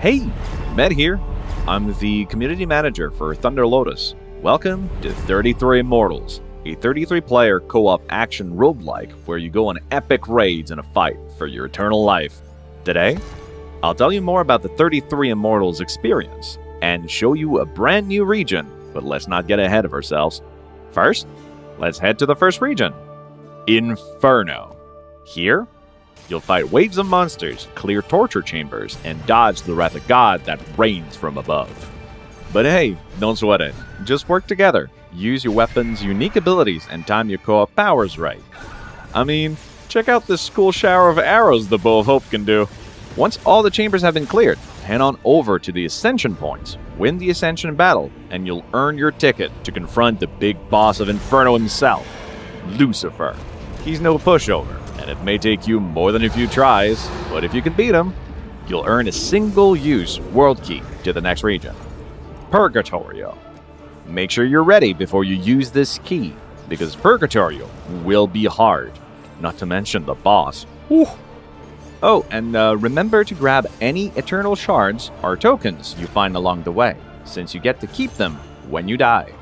Hey, Med here. I'm the community manager for Thunder Lotus. Welcome to 33 Immortals, a 33 player co op action roguelike where you go on epic raids in a fight for your eternal life. Today, I'll tell you more about the 33 Immortals experience and show you a brand new region, but let's not get ahead of ourselves. First, let's head to the first region Inferno. Here, you'll fight waves of monsters, clear torture chambers, and dodge the wrath of God that rains from above. But hey, don't sweat it. Just work together. Use your weapon's unique abilities and time your co-op powers right. I mean, check out this cool shower of arrows the Bow of Hope can do. Once all the chambers have been cleared, head on over to the Ascension points, win the Ascension battle, and you'll earn your ticket to confront the big boss of Inferno himself, Lucifer. He's no pushover, and it may take you more than a few tries, but if you can beat them, you'll earn a single-use world key to the next region, Purgatorio. Make sure you're ready before you use this key, because Purgatorio will be hard, not to mention the boss. Whew. Oh, and uh, remember to grab any Eternal Shards or tokens you find along the way, since you get to keep them when you die.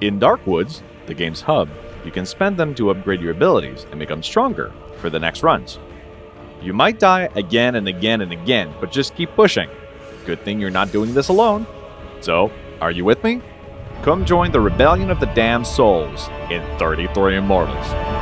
In Darkwoods, the game's hub, you can spend them to upgrade your abilities and become stronger for the next runs. You might die again and again and again, but just keep pushing. Good thing you're not doing this alone. So, are you with me? Come join the Rebellion of the Damned Souls in 33 Immortals.